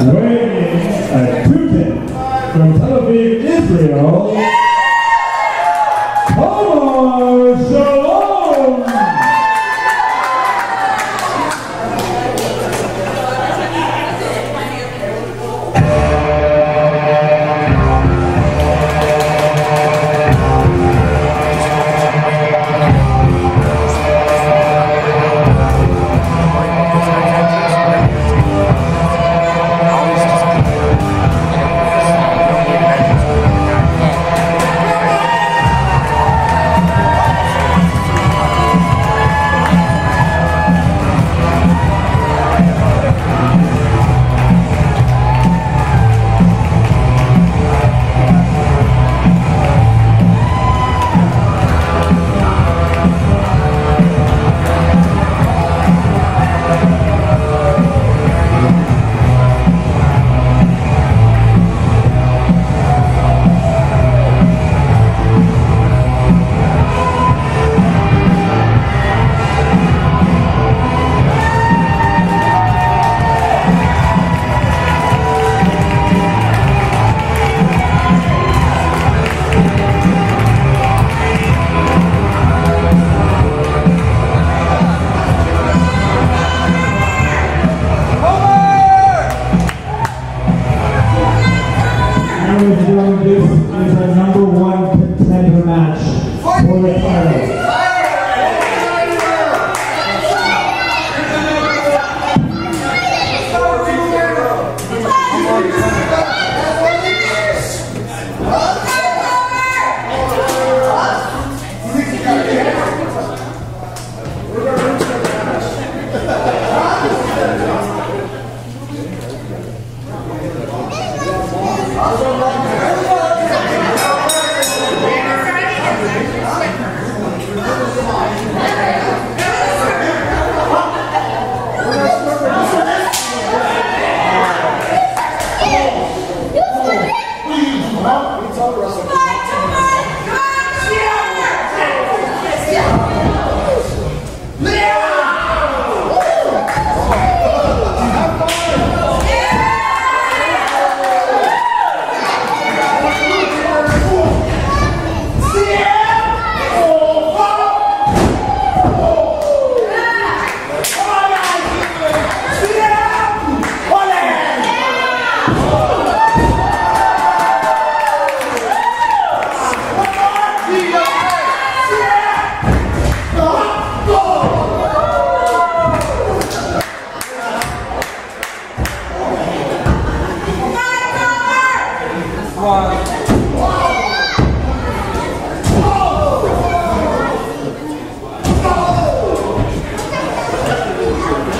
Amém. Yeah!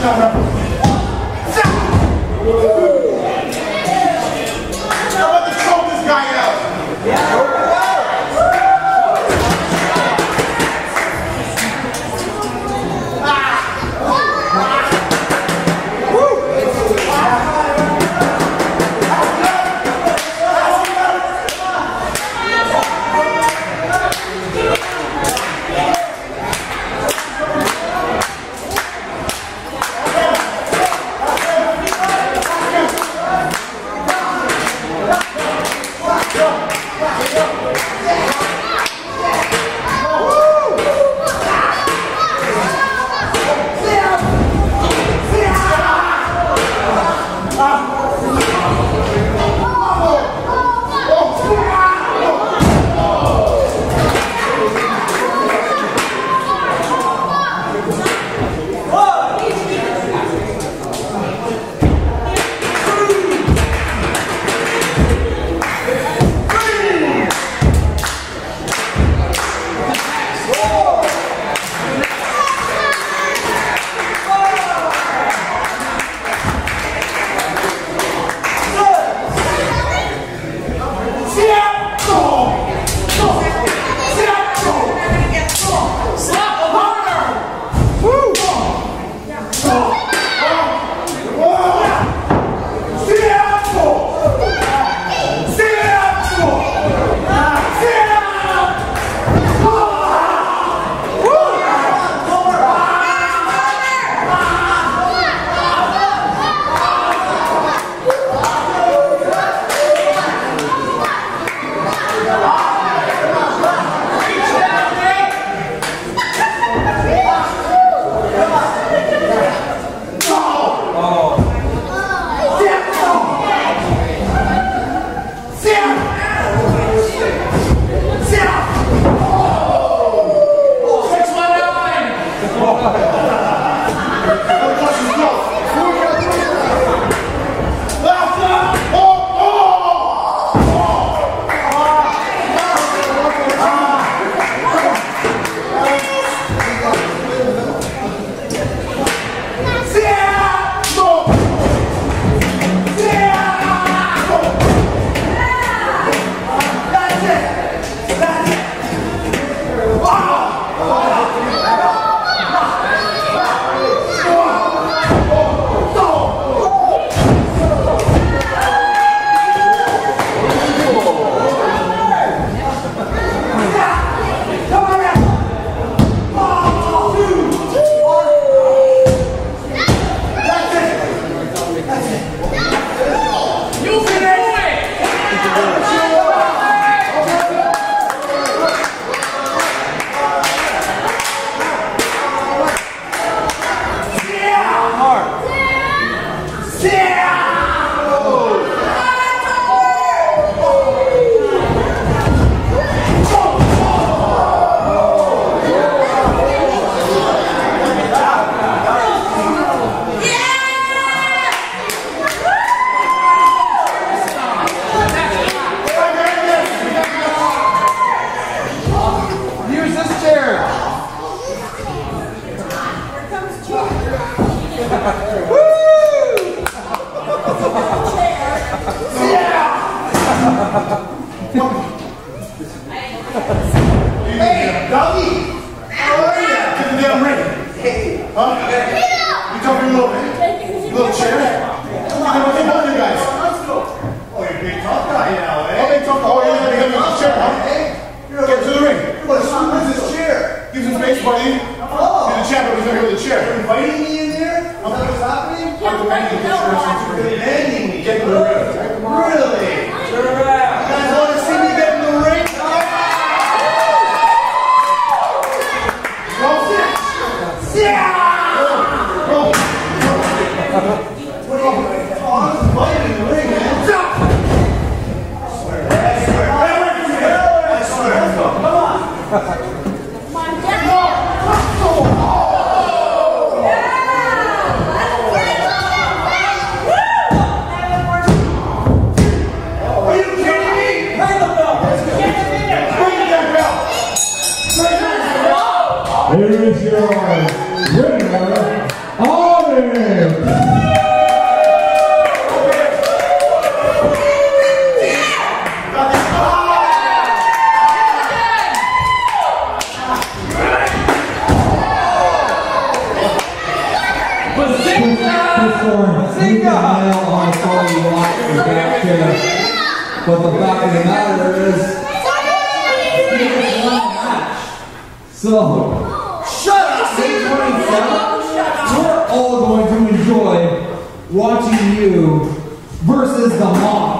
Cabra Yeah! this. You can nail on all you want in back. But the fact of the matter is, one match. So, shut up, May 27th. We're all going to enjoy watching you versus the mob.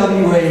NWA